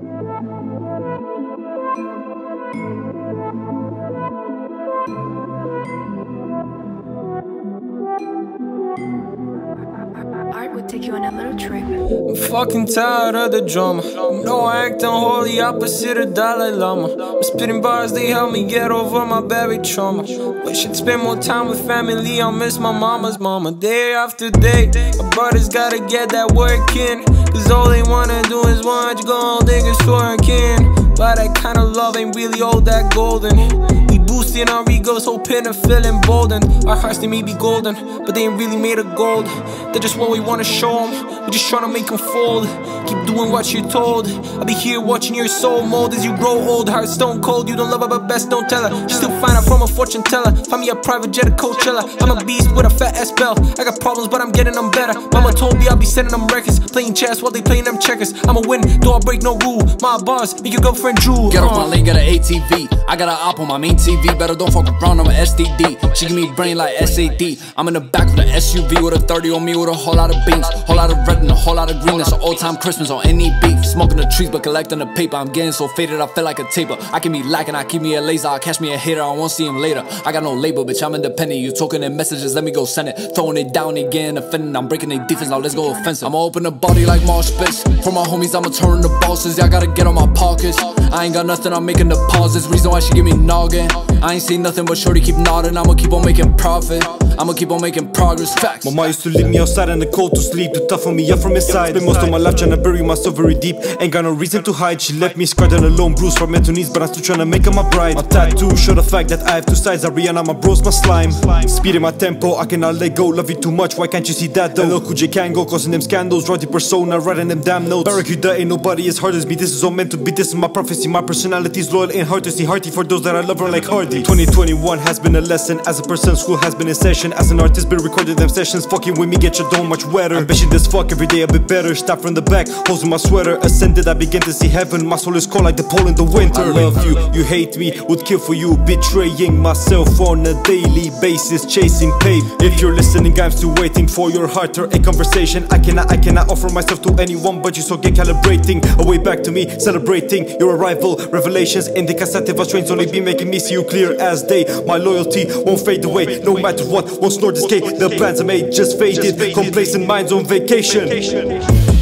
Thank you. Take you on a little trip. I'm fucking tired of the drama. No, I act opposite of Dalai Lama. I'm spitting bars, they help me get over my buried trauma. Wish I'd spend more time with family, I miss my mama's mama. Day after day, my brothers gotta get that work in. Cause all they wanna do is watch gold diggers twerking. But that kind of love ain't really all that golden. Boosting our egos, hoping to feel emboldened. Our hearts, they may be golden, but they ain't really made of gold. They're just what we wanna show them. We just tryna make them fold. Keep doing what you're told. I'll be here watching your soul mold as you grow old. Heart stone cold, you don't love her, but best don't tell her. She still find out from a fortune teller. Find me a private jet at Coachella. I'm a beast with a fat ass belt. I got problems, but I'm getting them better. Mama told me I'll be sending them records. Playing chess while they playing them checkers. I'ma win, though I break no rule. My bars, make your girlfriend drool. Get off my lane, got an ATV. I got an op on my main TV. Better don't fuck around, I'm a STD. She give me brain like SAD. I'm in the back with an SUV with a 30 on me with a whole lot of beans. Whole lot of red and a whole lot of green. That's an old time Christmas on any beef. Smoking the trees but collecting the paper. I'm getting so faded, I feel like a taper. I can be lacking, I keep me a laser. I catch me a hater, I won't see him later. I got no label, bitch, I'm independent. You talking in messages, let me go send it. Throwing it down again, offending. I'm breaking their defense, now let's go offensive. I'ma open the body like Mark Spitz. For my homies, I'ma turn the bosses. I gotta get on my pockets. I ain't got nothing, I'm making deposits. Reason why she give me noggin. I ain't seen nothing but shorty keep nodding. I'ma keep on making profit. I'ma keep on making progress. Facts. Mama used to leave me outside in the cold to sleep. To toughen me up from inside Spent most of my life trying to bury myself very deep. Ain't got no reason to hide. She left me scarred and alone Bruised from head to knees But I'm still trying to make her my bride. My tattoo show the fact that I have two sides. Ariana, my bros, my slime. Speeding my tempo I cannot let go. Love you too much Why can't you see that though? Hello, J can go Causing them scandals. Rowdy persona Writing them damn notes. Barracuda ain't nobody as hard as me. This is all meant to be. This is my prophecy. My personality's loyal and hard to see Hearty for those that I love her like Hardy. 2021 has been a lesson. As a person school has been in session As an artist been recording them sessions. Fucking with me get your dome much wetter. Ambition this fuck every day a bit better. Start from the back Holding my sweater. Ascended I begin to see heaven. My soul is cold like the pole in the winter. I love you. You hate me Would kill for you. Betraying myself on a daily basis. Chasing pain. If you're listening I'm still waiting for your heart or a conversation. I cannot I cannot offer myself to anyone But you so get calibrating. Away back to me Celebrating your arrival. Revelations in the cassette of trains Only be making me see you clear as day. My loyalty won't fade away No matter what Won't snort this cake The plans I made just faded. Complacent minds on vacation